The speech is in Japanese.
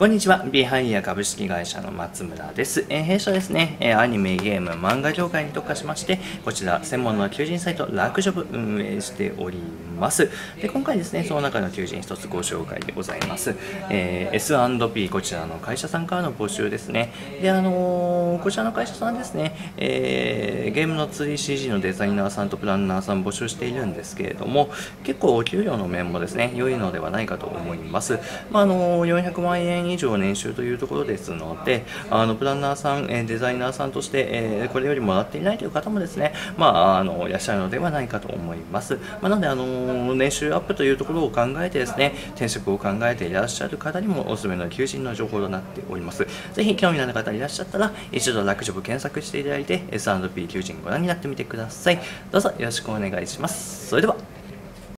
こんにちは。ビハイヤ株式会社の松村です。えー、弊社ですね、えー、アニメ、ゲーム、漫画業界に特化しまして、こちら、専門の求人サイト、ラクジョブ運営しております。で、今回ですね、その中の求人一つご紹介でございます。えー、S&P、こちらの会社さんからの募集ですね。で、あのー、こちらの会社さんですね、えー、ゲームの 3CG のデザイナーさんとプランナーさん募集しているんですけれども、結構お給料の面もですね、良いのではないかと思います。まあ、あのー、400万円以上年収というところですので、あのプランナーさん、えデザイナーさんとして、えこれよりもらっていないという方もですね、まあ、あのいらっしゃるのではないかと思います。まあ、なので、あの年収アップというところを考えてですね、転職を考えていらっしゃる方にもおすすめの求人の情報となっております。ぜひ興味のある方いらっしゃったら、一度楽ジョブ検索していただいて、S&P 求人ご覧になってみてください。どうぞよろしくお願いします。それでは。